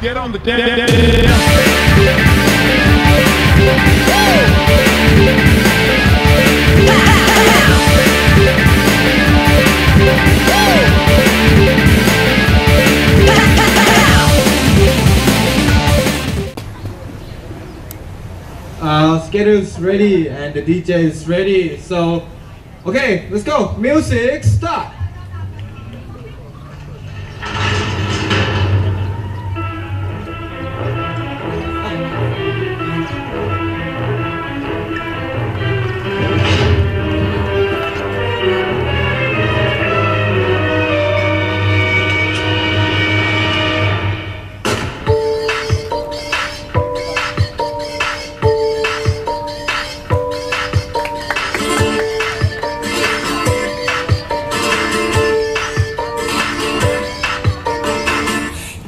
Get on the damn. Uh, skater is ready and the DJ is ready. So, okay, let's go. Music start.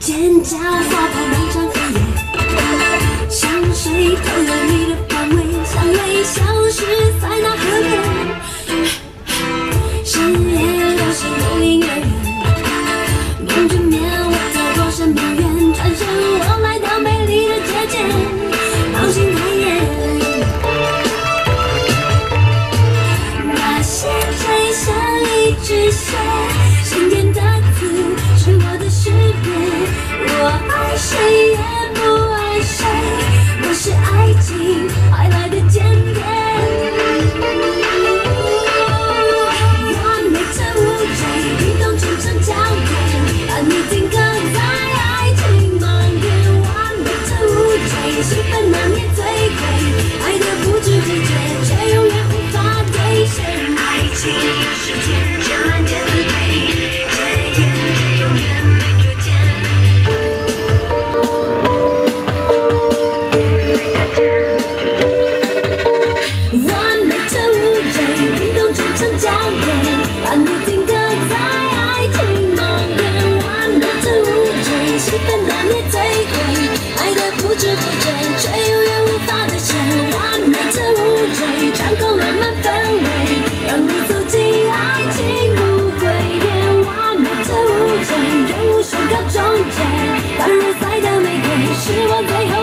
尖葭划破漫长黑夜，香水透了你的方味，香味消失在那河边。深夜流星越影越远，梦中面我走过山边远，转身我来到美丽的街前，抱紧黑夜。那些吹响一只鞋，心边的字是我的识别。我爱谁个终结，当日栽的玫瑰是我最后。